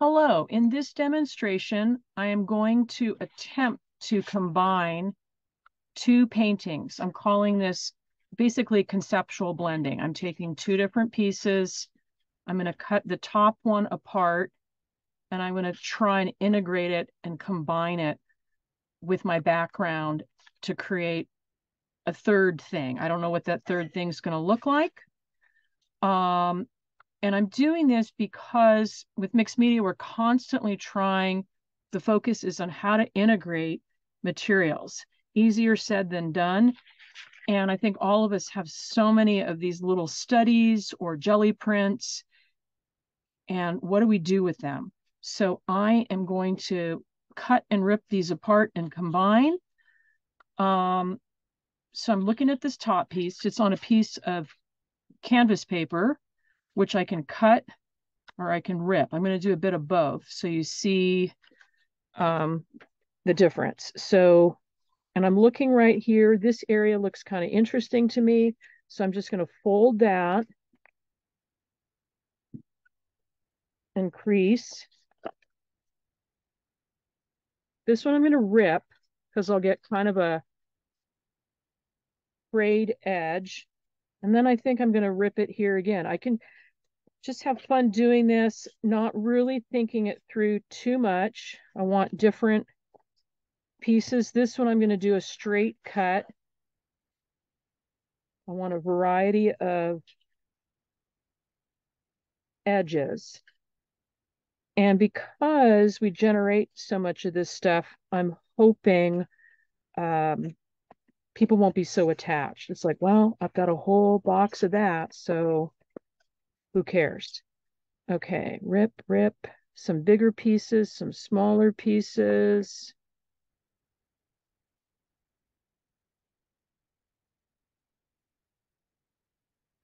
Hello, in this demonstration, I am going to attempt to combine two paintings. I'm calling this basically conceptual blending. I'm taking two different pieces. I'm going to cut the top one apart and I'm going to try and integrate it and combine it with my background to create a third thing. I don't know what that third thing is going to look like. Um, and I'm doing this because with mixed media, we're constantly trying, the focus is on how to integrate materials. Easier said than done. And I think all of us have so many of these little studies or Gelli prints. And what do we do with them? So I am going to cut and rip these apart and combine. Um, so I'm looking at this top piece. It's on a piece of canvas paper which I can cut or I can rip. I'm going to do a bit of both. So you see um, the difference. So, and I'm looking right here. This area looks kind of interesting to me. So I'm just going to fold that and crease. This one I'm going to rip because I'll get kind of a frayed edge. And then I think I'm going to rip it here again. I can just have fun doing this, not really thinking it through too much. I want different pieces. This one I'm going to do a straight cut. I want a variety of edges. And because we generate so much of this stuff, I'm hoping um, people won't be so attached. It's like, well, I've got a whole box of that. So who cares? Okay, rip, rip, some bigger pieces, some smaller pieces.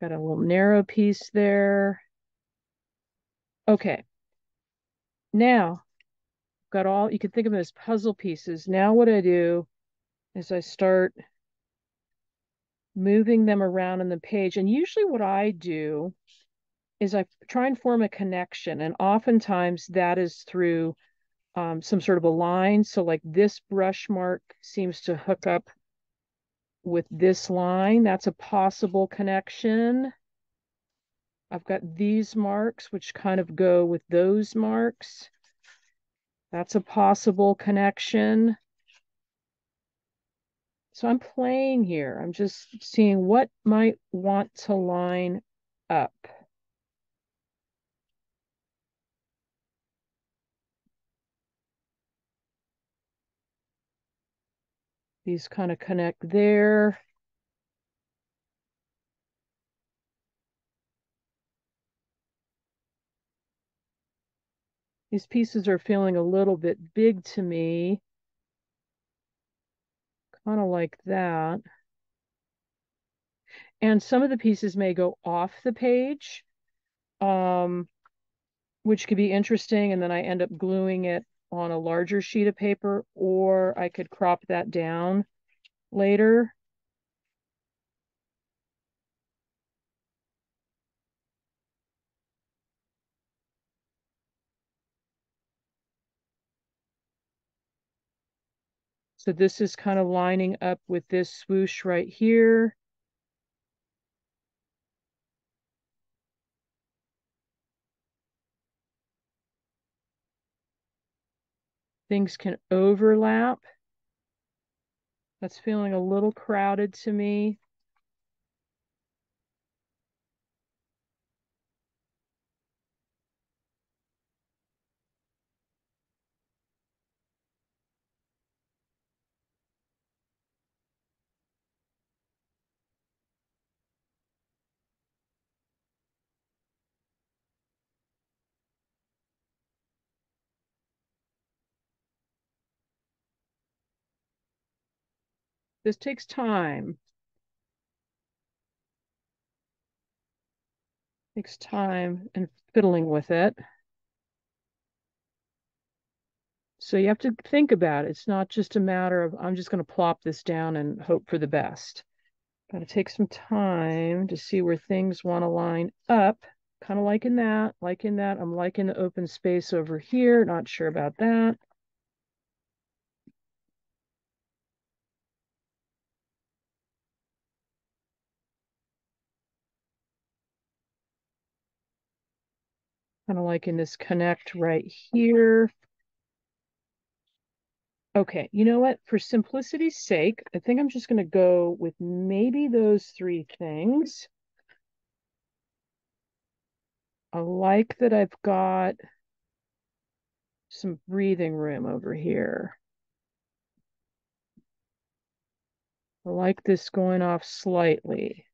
Got a little narrow piece there. Okay. Now, got all, you can think of them as puzzle pieces. Now what I do is I start moving them around on the page. And usually what I do is I try and form a connection. And oftentimes that is through um, some sort of a line. So like this brush mark seems to hook up with this line. That's a possible connection. I've got these marks, which kind of go with those marks. That's a possible connection. So I'm playing here. I'm just seeing what might want to line up. These kind of connect there. These pieces are feeling a little bit big to me. Kind of like that. And some of the pieces may go off the page, um, which could be interesting. And then I end up gluing it on a larger sheet of paper, or I could crop that down later. So this is kind of lining up with this swoosh right here. Things can overlap. That's feeling a little crowded to me. This takes time. Takes time and fiddling with it. So you have to think about it. It's not just a matter of, I'm just going to plop this down and hope for the best. Got to take some time to see where things want to line up. kind of liking that, liking that. I'm liking the open space over here. Not sure about that. Kind of liking this connect right here. Okay, you know what? For simplicity's sake, I think I'm just going to go with maybe those three things. I like that I've got some breathing room over here. I like this going off slightly.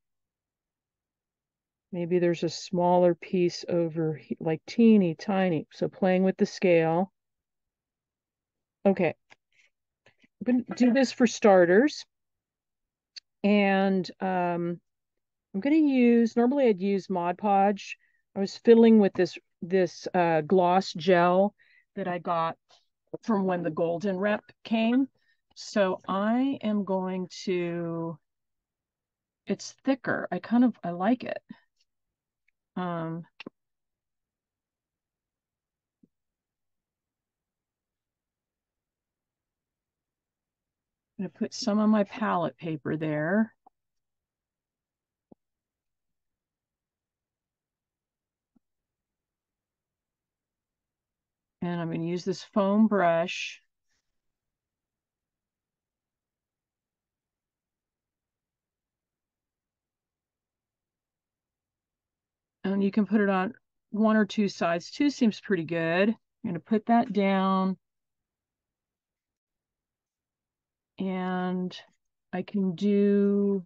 Maybe there's a smaller piece over like teeny tiny. So playing with the scale. Okay, I'm going to do this for starters. And um, I'm going to use, normally I'd use Mod Podge. I was fiddling with this, this uh, gloss gel that I got from when the Golden Rep came. So I am going to, it's thicker. I kind of, I like it. Um, I'm going to put some of my palette paper there. And I'm going to use this foam brush. And you can put it on one or two sides. Two seems pretty good. I'm going to put that down. and I can do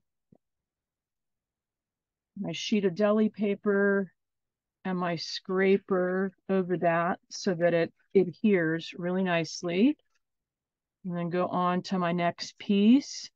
my sheet of deli paper and my scraper over that so that it adheres really nicely. And then go on to my next piece.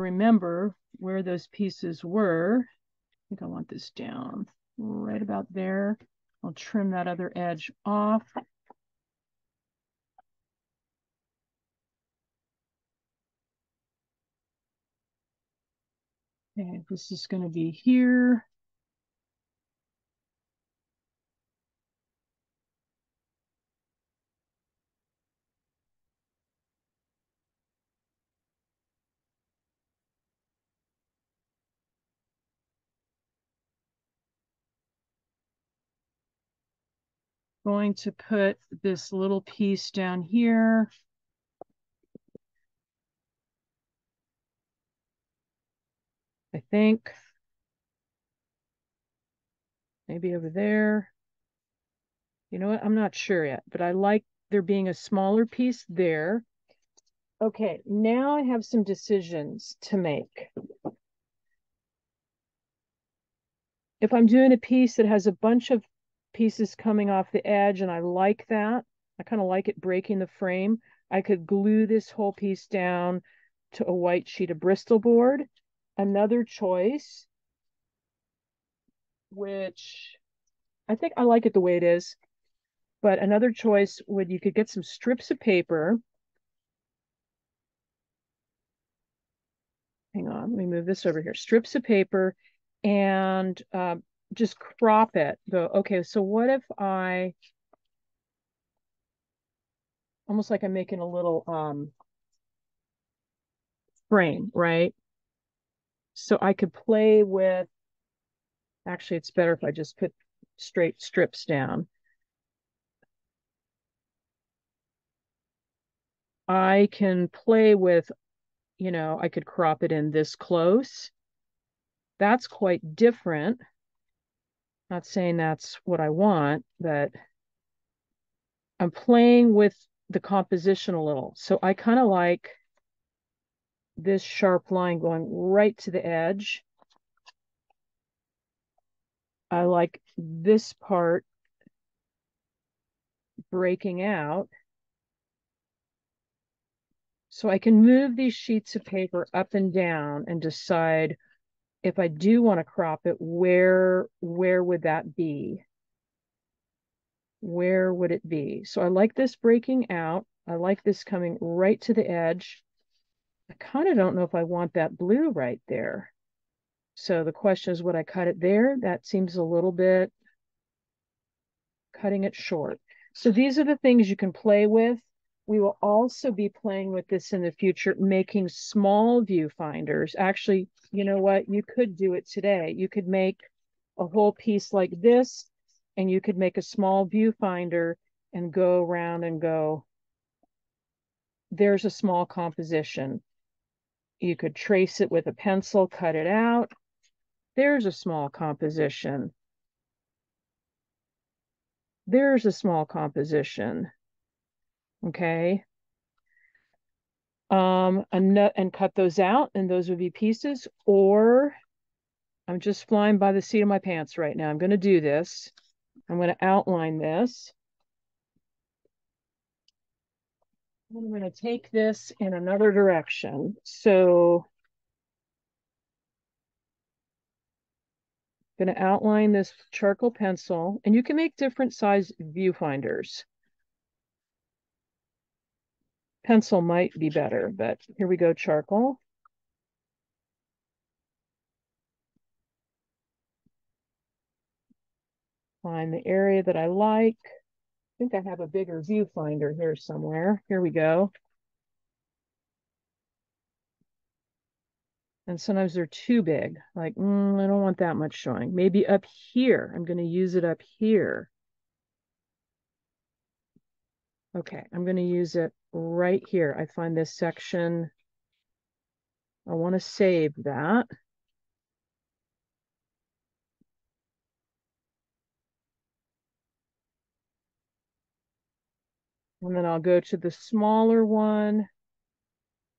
Remember where those pieces were. I think I want this down right about there. I'll trim that other edge off. Okay, this is going to be here. Going to put this little piece down here. I think maybe over there. You know what? I'm not sure yet, but I like there being a smaller piece there. Okay, now I have some decisions to make. If I'm doing a piece that has a bunch of pieces coming off the edge and I like that. I kind of like it breaking the frame. I could glue this whole piece down to a white sheet of Bristol board. Another choice, which I think I like it the way it is, but another choice would you could get some strips of paper. Hang on, let me move this over here. Strips of paper and uh, just crop it. Go, okay, so what if I, almost like I'm making a little um, frame, right? So I could play with, actually it's better if I just put straight strips down. I can play with, you know, I could crop it in this close. That's quite different not saying that's what I want, but I'm playing with the composition a little. So I kind of like this sharp line going right to the edge. I like this part breaking out. So I can move these sheets of paper up and down and decide if I do want to crop it, where, where would that be? Where would it be? So I like this breaking out. I like this coming right to the edge. I kind of don't know if I want that blue right there. So the question is, would I cut it there? That seems a little bit cutting it short. So these are the things you can play with. We will also be playing with this in the future, making small viewfinders. Actually, you know what? You could do it today. You could make a whole piece like this, and you could make a small viewfinder and go around and go, there's a small composition. You could trace it with a pencil, cut it out. There's a small composition. There's a small composition. Okay. Um, and, and cut those out, and those would be pieces. Or I'm just flying by the seat of my pants right now. I'm going to do this. I'm going to outline this. I'm going to take this in another direction. So I'm going to outline this charcoal pencil, and you can make different size viewfinders. Pencil might be better, but here we go, charcoal. Find the area that I like. I think I have a bigger viewfinder here somewhere. Here we go. And sometimes they're too big. Like, mm, I don't want that much showing. Maybe up here. I'm going to use it up here. Okay, I'm going to use it right here. I find this section. I want to save that. And then I'll go to the smaller one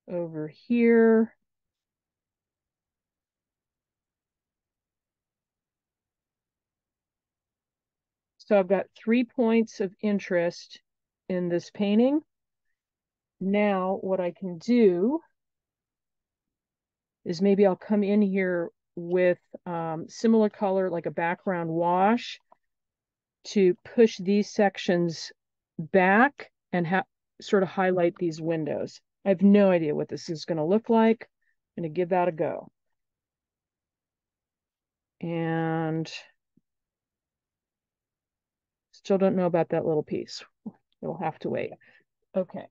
over here. So I've got three points of interest in this painting. Now what I can do is maybe I'll come in here with um, similar color, like a background wash, to push these sections back and sort of highlight these windows. I have no idea what this is going to look like. I'm going to give that a go. And still don't know about that little piece. It'll have to wait. Okay.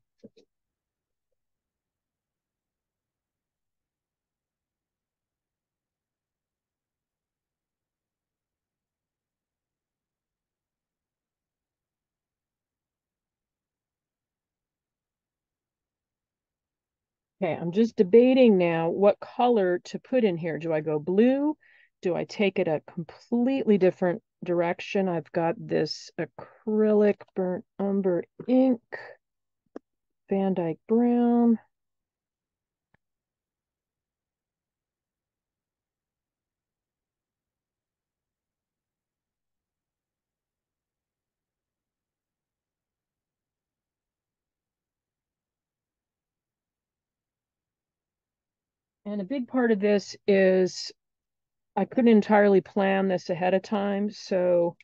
Okay, I'm just debating now what color to put in here. Do I go blue? Do I take it a completely different direction? I've got this acrylic burnt umber ink, Van Dyke Brown. And a big part of this is I couldn't entirely plan this ahead of time, so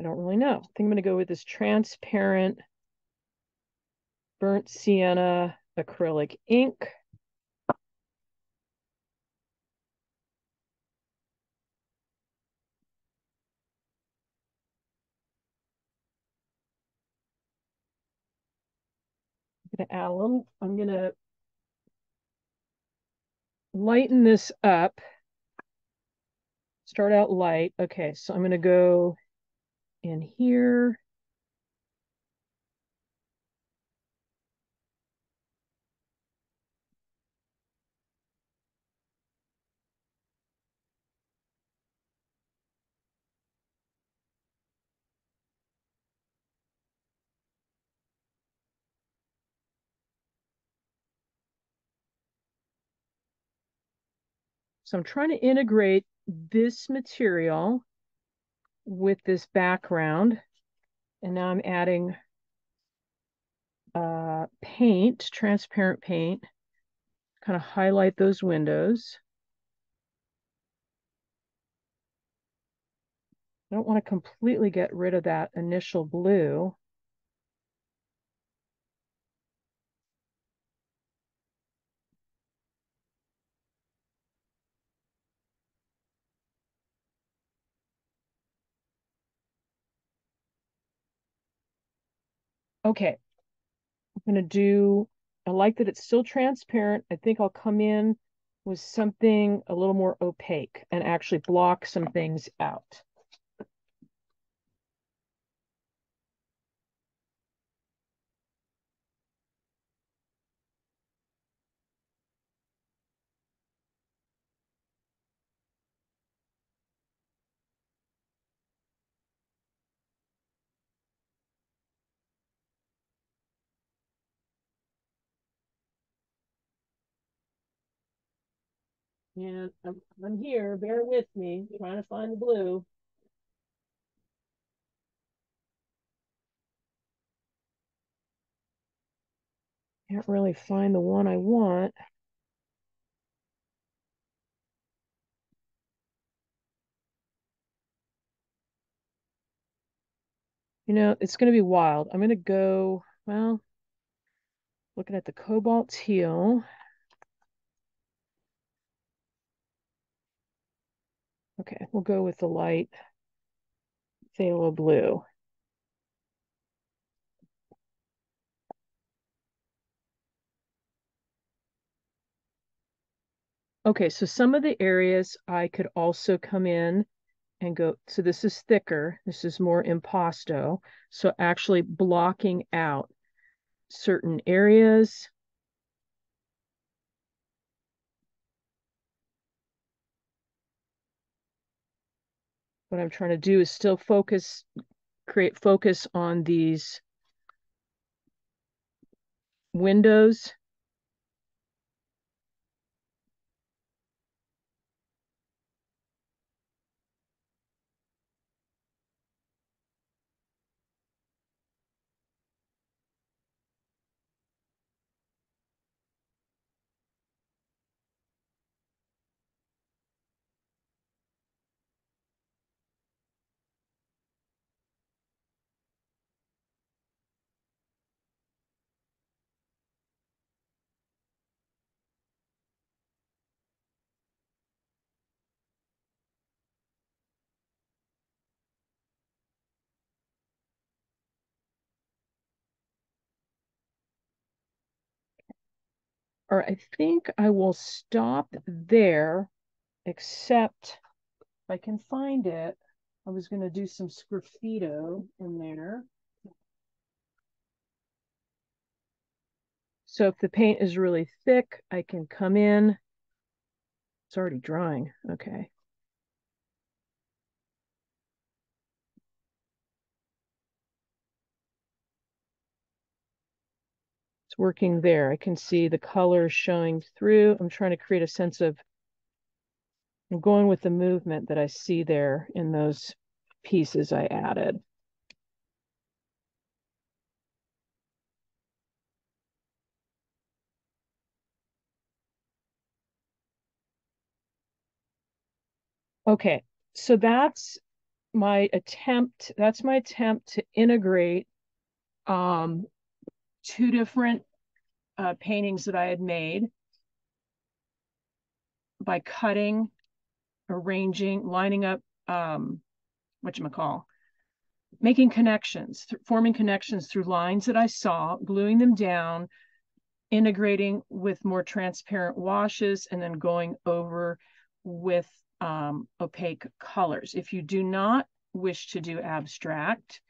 I don't really know. I think I'm going to go with this transparent burnt sienna acrylic ink. I'm going to add a little, I'm going to lighten this up. Start out light. Okay, so I'm going to go in here. So I'm trying to integrate this material with this background. And now I'm adding uh, paint, transparent paint, kind of highlight those windows. I don't want to completely get rid of that initial blue. Okay, I'm to do, I like that it's still transparent. I think I'll come in with something a little more opaque and actually block some things out. Yeah, I'm, I'm here. Bear with me. trying to find the blue. Can't really find the one I want. You know, it's going to be wild. I'm going to go, well, looking at the cobalt teal. Okay, we'll go with the light phthalo blue. Okay, so some of the areas I could also come in and go, so this is thicker, this is more impasto. So actually blocking out certain areas. What I'm trying to do is still focus, create focus on these windows or I think I will stop there, except if I can find it, I was going to do some sgraffito in there. So if the paint is really thick, I can come in. It's already drying. Okay. It's working there. I can see the colors showing through. I'm trying to create a sense of, I'm going with the movement that I see there in those pieces I added. Okay, so that's my attempt, that's my attempt to integrate um, two different uh, paintings that I had made by cutting, arranging, lining up, um, what you call, making connections, forming connections through lines that I saw, gluing them down, integrating with more transparent washes, and then going over with um, opaque colors. If you do not wish to do abstract,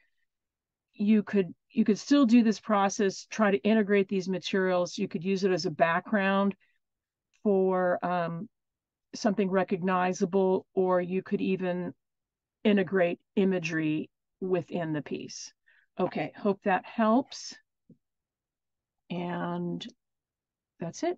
you could you could still do this process, try to integrate these materials. You could use it as a background for um, something recognizable, or you could even integrate imagery within the piece. Okay, hope that helps. And that's it.